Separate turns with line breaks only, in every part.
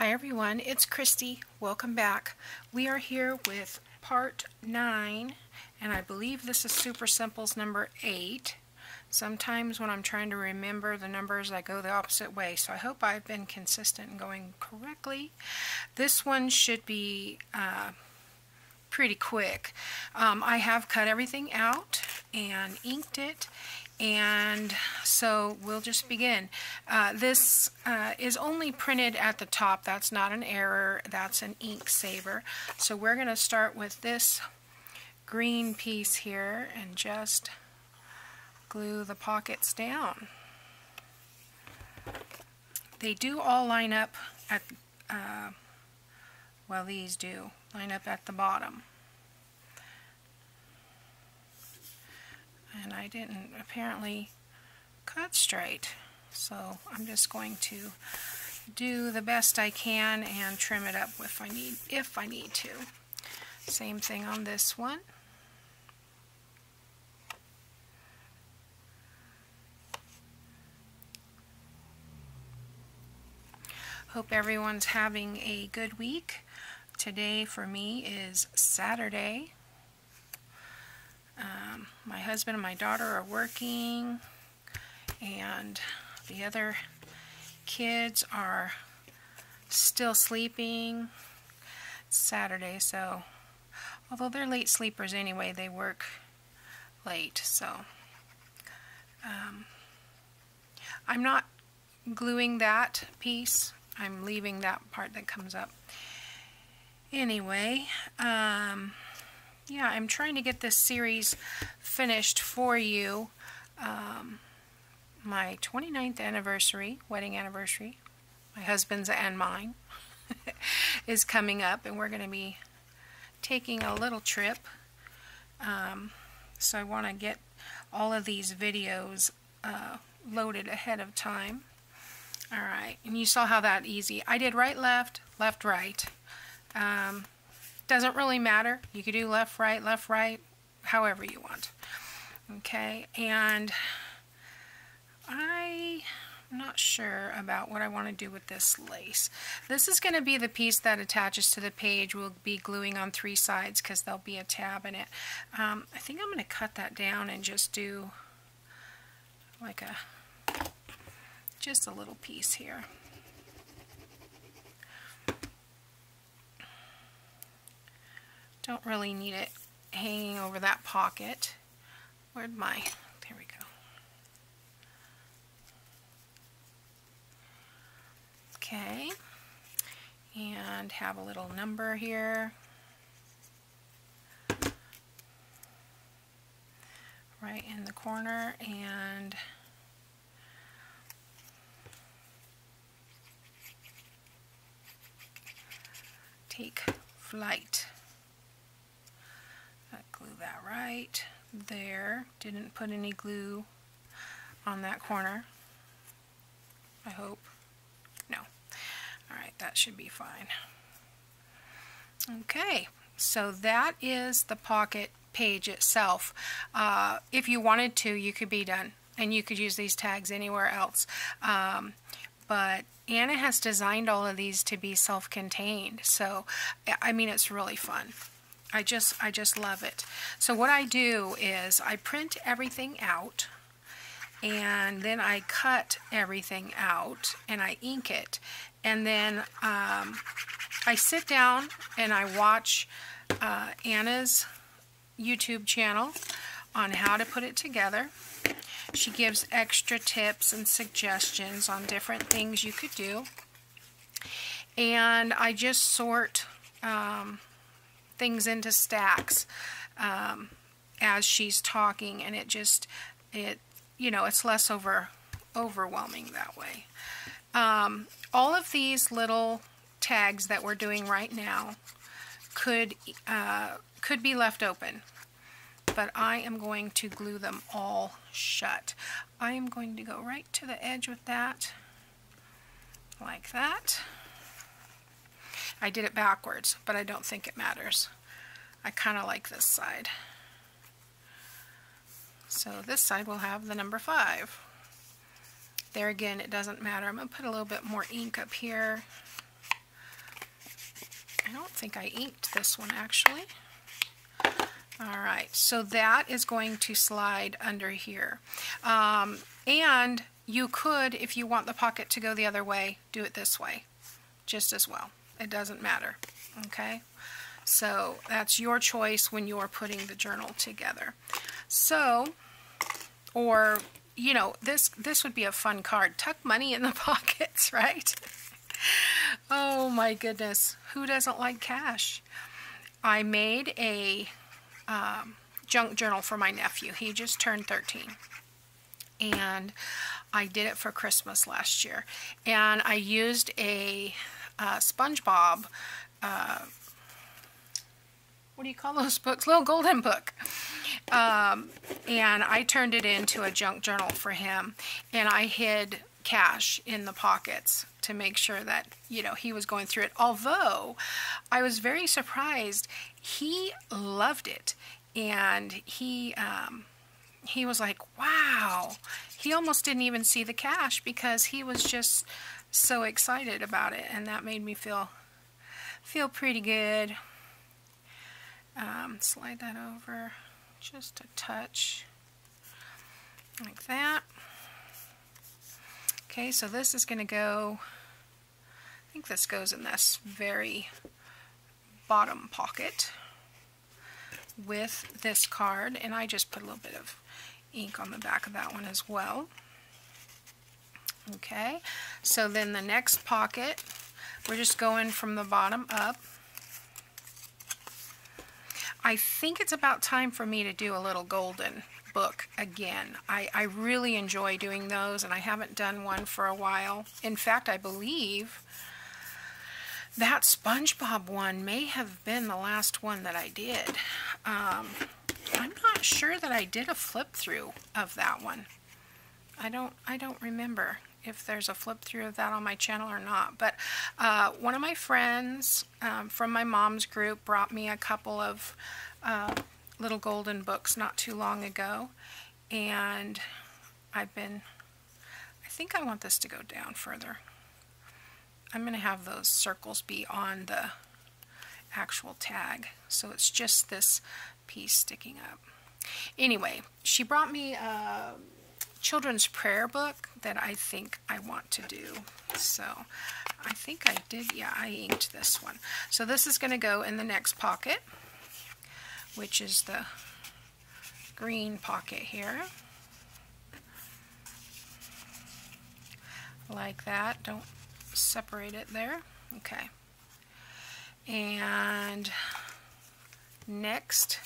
Hi everyone, it's Kristi. Welcome back. We are here with part 9 and I believe this is Super Simples number 8. Sometimes when I'm trying to remember the numbers I go the opposite way so I hope I've been consistent and going correctly. This one should be uh, pretty quick. Um, I have cut everything out and inked it and so we'll just begin. Uh, this uh, is only printed at the top. That's not an error. That's an ink saver. So we're going to start with this green piece here and just glue the pockets down. They do all line up at, uh, well these do, line up at the bottom. And I didn't apparently cut straight. So I'm just going to do the best I can and trim it up if I need if I need to. Same thing on this one. Hope everyone's having a good week. Today for me is Saturday, um, my husband and my daughter are working and the other kids are still sleeping. It's Saturday, so although they're late sleepers anyway, they work late. So um, I'm not gluing that piece. I'm leaving that part that comes up. Anyway, um, yeah, I'm trying to get this series finished for you. Um, my 29th anniversary, wedding anniversary, my husband's and mine, is coming up, and we're going to be taking a little trip. Um, so I want to get all of these videos uh, loaded ahead of time. Alright, and you saw how that easy. I did right, left, left, right. Um, doesn't really matter. You could do left, right, left, right, however you want. Okay, and I'm not sure about what I want to do with this lace. This is going to be the piece that attaches to the page. We'll be gluing on three sides because there'll be a tab in it. Um, I think I'm going to cut that down and just do like a just a little piece here. Don't really need it hanging over that pocket. Where'd my, there we go. Okay, and have a little number here. Right in the corner and take flight that right there. Didn't put any glue on that corner. I hope. No. Alright, that should be fine. Okay, so that is the pocket page itself. Uh, if you wanted to, you could be done. And you could use these tags anywhere else. Um, but Anna has designed all of these to be self-contained. So, I mean, it's really fun. I just, I just love it. So what I do is I print everything out and then I cut everything out and I ink it. And then um, I sit down and I watch uh, Anna's YouTube channel on how to put it together. She gives extra tips and suggestions on different things you could do. And I just sort um, things into stacks um, as she's talking and it just it you know it's less over overwhelming that way. Um, all of these little tags that we're doing right now could uh, could be left open but I am going to glue them all shut. I am going to go right to the edge with that like that I did it backwards, but I don't think it matters. I kind of like this side. So this side will have the number 5. There again, it doesn't matter. I'm going to put a little bit more ink up here. I don't think I inked this one actually. All right, so that is going to slide under here. Um, and you could, if you want the pocket to go the other way, do it this way, just as well. It doesn't matter, okay? So that's your choice when you're putting the journal together. So, or, you know, this, this would be a fun card. Tuck money in the pockets, right? oh my goodness, who doesn't like cash? I made a um, junk journal for my nephew. He just turned 13. And I did it for Christmas last year. And I used a uh, SpongeBob, uh, what do you call those books? Little golden book. Um, and I turned it into a junk journal for him. And I hid cash in the pockets to make sure that, you know, he was going through it. Although I was very surprised, he loved it. And he, um, he was like, wow. He almost didn't even see the cash because he was just so excited about it. And that made me feel, feel pretty good. Um, slide that over just a touch like that. Okay, so this is going to go, I think this goes in this very bottom pocket with this card, and I just put a little bit of ink on the back of that one as well. Okay, so then the next pocket, we're just going from the bottom up. I think it's about time for me to do a little golden book again. I, I really enjoy doing those, and I haven't done one for a while. In fact, I believe that SpongeBob one may have been the last one that I did. Um, not sure that I did a flip through of that one. I don't I don't remember if there's a flip through of that on my channel or not. But uh, one of my friends um, from my mom's group brought me a couple of uh, little golden books not too long ago and I've been I think I want this to go down further I'm going to have those circles be on the actual tag so it's just this piece sticking up anyway she brought me a children's prayer book that I think I want to do so I think I did yeah I inked this one so this is going to go in the next pocket which is the green pocket here. Like that. Don't separate it there. Okay. And next,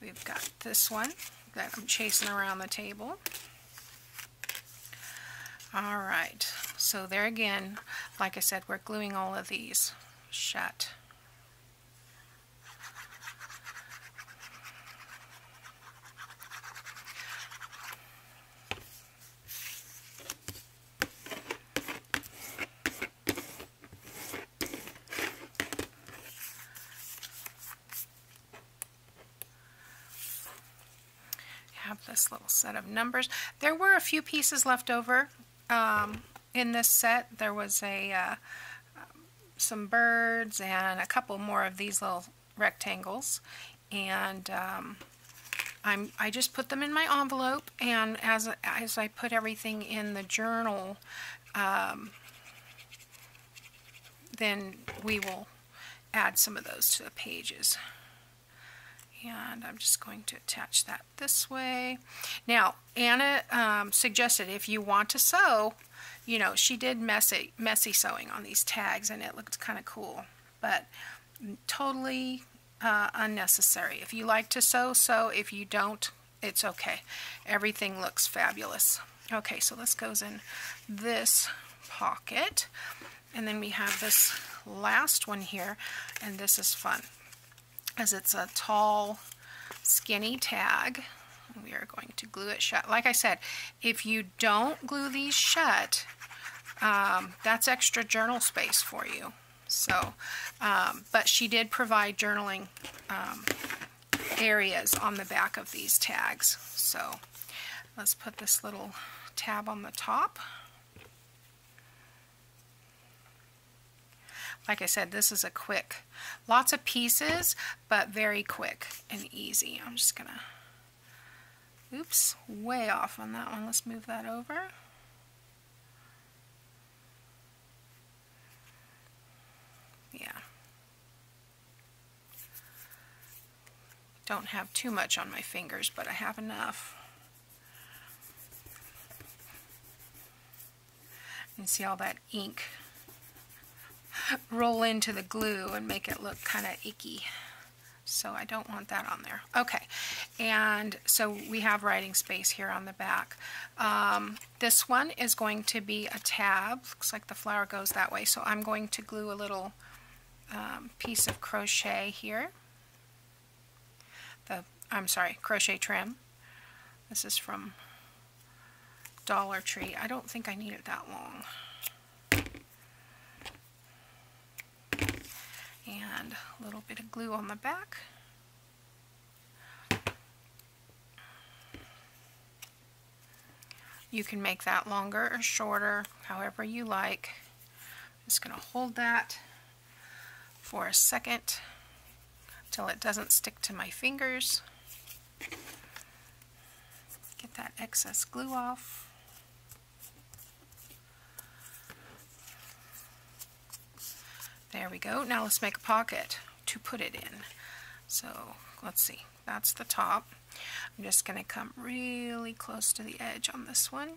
we've got this one that I'm chasing around the table. All right, so there again, like I said, we're gluing all of these shut. This little set of numbers. There were a few pieces left over um, in this set. There was a uh, some birds and a couple more of these little rectangles. And um, I'm, I just put them in my envelope and as, as I put everything in the journal, um, then we will add some of those to the pages and I'm just going to attach that this way. Now, Anna um, suggested if you want to sew, you know, she did messy, messy sewing on these tags and it looked kind of cool, but totally uh, unnecessary. If you like to sew, sew. If you don't, it's okay. Everything looks fabulous. Okay, so this goes in this pocket. And then we have this last one here, and this is fun as it's a tall, skinny tag. We are going to glue it shut. Like I said, if you don't glue these shut, um, that's extra journal space for you. So, um, but she did provide journaling um, areas on the back of these tags. So let's put this little tab on the top. Like I said, this is a quick, lots of pieces, but very quick and easy. I'm just gonna, oops, way off on that one. Let's move that over. Yeah. Don't have too much on my fingers, but I have enough. You see all that ink roll into the glue and make it look kind of icky. So I don't want that on there. Okay, and so we have writing space here on the back. Um, this one is going to be a tab. Looks like the flower goes that way. So I'm going to glue a little um, piece of crochet here. The I'm sorry, crochet trim. This is from Dollar Tree. I don't think I need it that long. And a little bit of glue on the back. You can make that longer or shorter, however you like. I'm just going to hold that for a second till it doesn't stick to my fingers. Get that excess glue off. There we go. Now let's make a pocket to put it in. So let's see. That's the top. I'm just going to come really close to the edge on this one.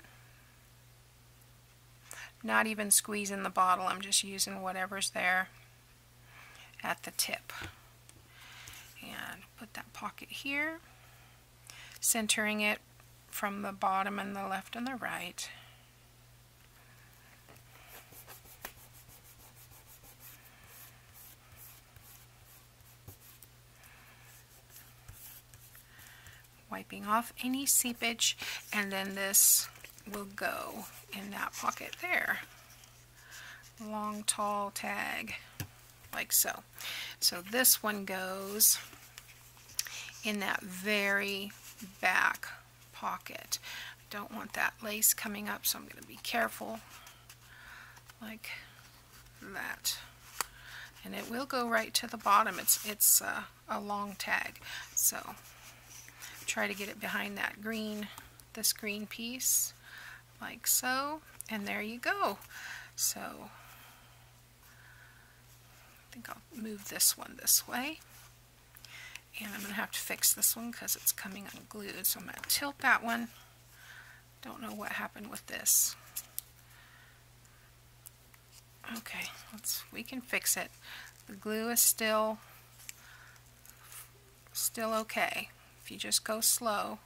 Not even squeezing the bottle. I'm just using whatever's there at the tip. And put that pocket here. Centering it from the bottom and the left and the right. Wiping off any seepage and then this will go in that pocket there. Long tall tag like so. So this one goes in that very back pocket. I don't want that lace coming up so I'm going to be careful like that and it will go right to the bottom it's it's uh, a long tag so try to get it behind that green, this green piece, like so, and there you go. So, I think I'll move this one this way. And I'm going to have to fix this one because it's coming unglued. So I'm going to tilt that one. Don't know what happened with this. Okay, let's we can fix it. The glue is still still okay if you just go slow.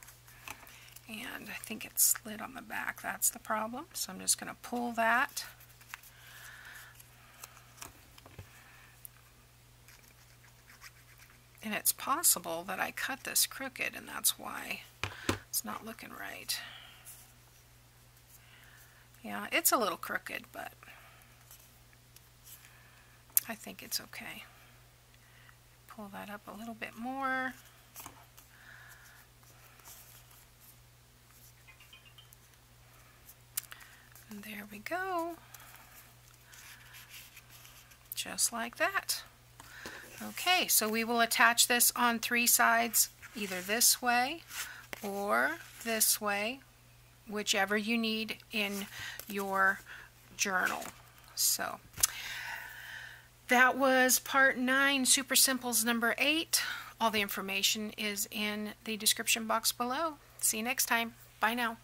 And I think it's slid on the back. That's the problem. So I'm just going to pull that. And it's possible that I cut this crooked and that's why it's not looking right. Yeah, it's a little crooked, but I think it's okay. Pull that up a little bit more. And there we go. Just like that. Okay, so we will attach this on three sides, either this way or this way, whichever you need in your journal. So that was part nine, Super Simples number eight. All the information is in the description box below. See you next time. Bye now.